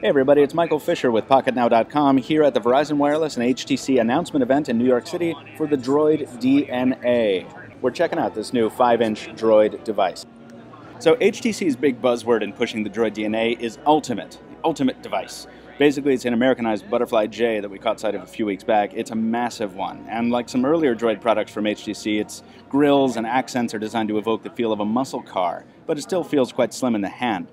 Hey everybody, it's Michael Fisher with PocketNow.com here at the Verizon Wireless and HTC announcement event in New York City for the Droid DNA. We're checking out this new 5-inch Droid device. So HTC's big buzzword in pushing the Droid DNA is ultimate, ultimate device. Basically, it's an Americanized Butterfly J that we caught sight of a few weeks back. It's a massive one, and like some earlier Droid products from HTC, its grills and accents are designed to evoke the feel of a muscle car, but it still feels quite slim in the hand.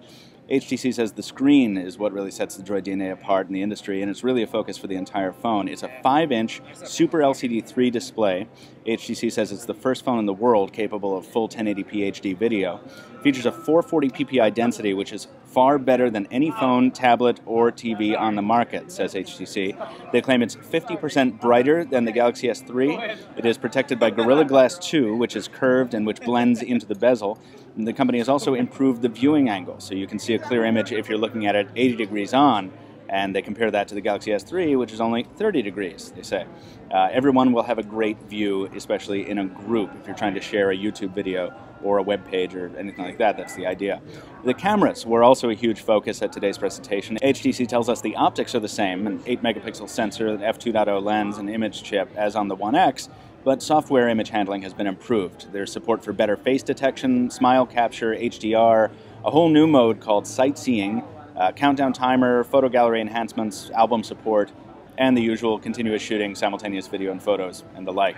HTC says the screen is what really sets the Droid DNA apart in the industry, and it's really a focus for the entire phone. It's a 5 inch Super LCD 3 display. HTC says it's the first phone in the world capable of full 1080p HD video. Features a 440 ppi density, which is far better than any phone, tablet, or TV on the market, says HTC. They claim it's 50% brighter than the Galaxy S3. It is protected by Gorilla Glass 2, which is curved and which blends into the bezel. The company has also improved the viewing angle, so you can see a clear image if you're looking at it 80 degrees on and they compare that to the Galaxy S3, which is only 30 degrees, they say. Uh, everyone will have a great view, especially in a group, if you're trying to share a YouTube video or a web page or anything like that. That's the idea. The cameras were also a huge focus at today's presentation. HTC tells us the optics are the same, an 8 megapixel sensor, an f2.0 lens, an image chip as on the One X, but software image handling has been improved. There's support for better face detection, smile capture, HDR, a whole new mode called sightseeing, uh, countdown timer, photo gallery enhancements, album support, and the usual continuous shooting, simultaneous video and photos, and the like.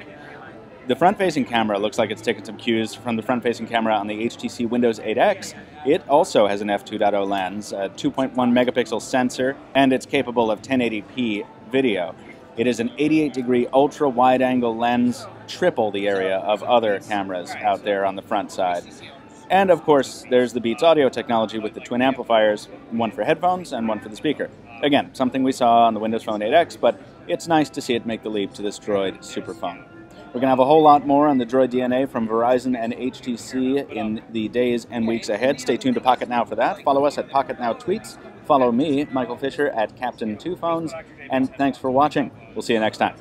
The front-facing camera looks like it's taken some cues from the front-facing camera on the HTC Windows 8X. It also has an f2.0 lens, a 2.1 megapixel sensor, and it's capable of 1080p video. It is an 88 degree ultra wide angle lens, triple the area of other cameras out there on the front side. And of course, there's the Beats audio technology with the twin amplifiers, one for headphones and one for the speaker. Again, something we saw on the Windows Phone 8X, but it's nice to see it make the leap to this Droid superphone. We're going to have a whole lot more on the Droid DNA from Verizon and HTC in the days and weeks ahead. Stay tuned to Pocket Now for that. Follow us at Pocket Now Tweets. Follow me, Michael Fisher, at Captain Two Phones. And thanks for watching. We'll see you next time.